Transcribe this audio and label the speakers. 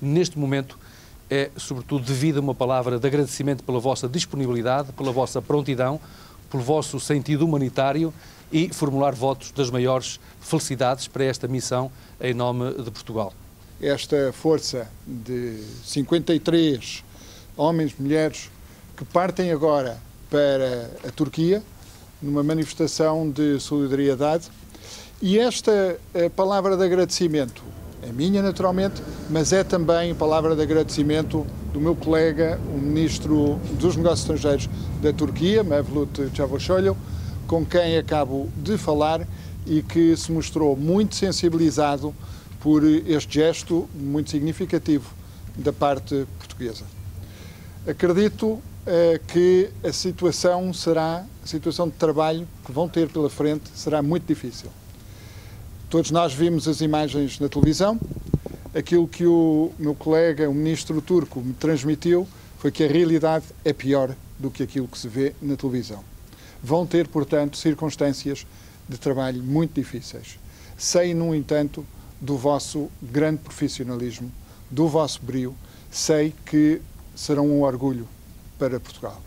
Speaker 1: neste momento é, sobretudo, devido a uma palavra de agradecimento pela vossa disponibilidade, pela vossa prontidão, pelo vosso sentido humanitário e formular votos das maiores felicidades para esta missão em nome de Portugal.
Speaker 2: Esta força de 53 homens e mulheres que partem agora para a Turquia numa manifestação de solidariedade e esta eh, palavra de agradecimento é minha naturalmente, mas é também palavra de agradecimento do meu colega, o Ministro dos Negócios Estrangeiros da Turquia, Mevlut Cavusoglu, com quem acabo de falar e que se mostrou muito sensibilizado por este gesto muito significativo da parte portuguesa. Acredito eh, que a situação será, a situação de trabalho que vão ter pela frente será muito difícil. Todos nós vimos as imagens na televisão. Aquilo que o meu colega, o ministro turco, me transmitiu foi que a realidade é pior do que aquilo que se vê na televisão. Vão ter, portanto, circunstâncias de trabalho muito difíceis. Sei, no entanto, do vosso grande profissionalismo, do vosso brio. Sei que serão um orgulho para Portugal.